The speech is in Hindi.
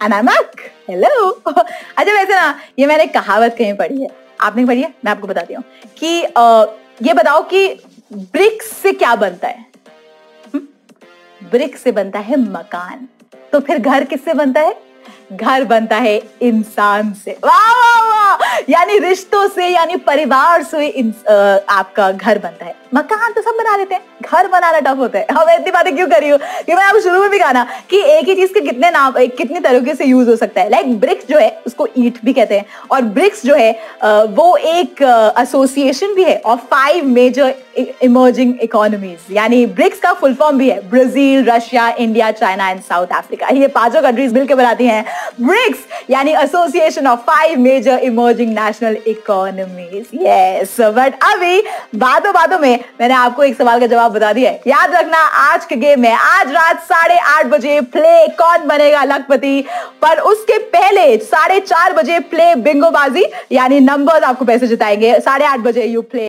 And I'm back. Hello. अच्छा वैसे ना ये मैंने कहावत कहीं पढ़ी है। आपने पढ़ी है? मैं आपको बताती हूँ कि अ, ये बताओ कि ब्रिक्स से क्या बनता है? ब्रिक से बनता है मकान। तो फिर घर किससे बनता है? घर बनता है इंसान से। वाह यानी रिश्तों से यानी परिवार से इंस- अ, आपका घर बनता है। मकान तो सब बना लेते हैं। घर बनाना टफ होता है। हमें इतनी बातें क्यों करी हो? कि मैं आपको शुरू में भी कहा कि एक ही चीज़ के कितने नाम कितने तरीके से यूज़ हो सकता है। लाइक ब्रिक्स जो है उसको ईट भी कहते हैं। और ब्रिक्स जो है वो एक एसोसिएशन भी है of five major emerging economies यानी ब्रिक्स का फुल फॉर्म भी है। Brazil Russia India China and South Africa ये पाँचों कंट्रीज़ मिलकर बनाती हैं। ब्रिक्स यानी association of five major emerging national economies yes but अभी बातों बातों में मैंने आपको एक सवाल का जवाब बता दिया है। याद रखना, आज के गेम में, आज रात साढ़े आठ बजे प्ले कौन बनेगा लखपति? पर उसके पहले साढ़े चार बजे प्ले बिंगोबाजी यानी नंबर आपको पैसे जिताएँगे। साढ़े आठ बजे यू प्ले